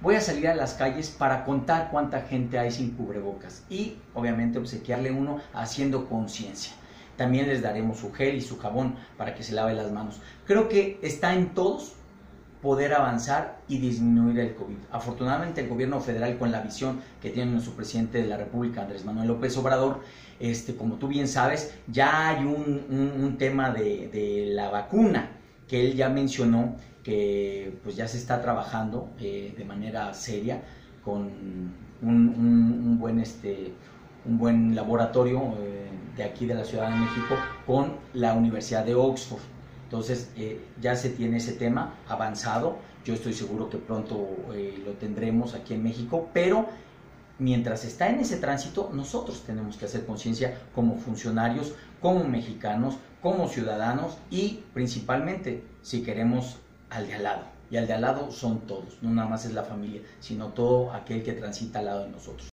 voy a salir a las calles para contar cuánta gente hay sin cubrebocas y obviamente obsequiarle uno haciendo conciencia. También les daremos su gel y su jabón para que se lave las manos. Creo que está en todos poder avanzar y disminuir el COVID. Afortunadamente el gobierno federal con la visión que tiene nuestro presidente de la República, Andrés Manuel López Obrador, este, como tú bien sabes, ya hay un, tema de, la vacuna que él ya mencionó que pues ya se está trabajando eh, de manera seria con un, buen este un buen laboratorio eh, de aquí de la Ciudad de México con la Universidad de Oxford. Entonces eh, ya se tiene ese tema avanzado, yo estoy seguro que pronto lo tendremos aquí en México, pero mientras está en ese tránsito, nosotros tenemos que hacer conciencia como funcionarios, como mexicanos, como ciudadanos y principalmente si queremos al de al lado. Y al de al lado son todos, no nada más es la familia, sino todo aquel que transita al lado de nosotros.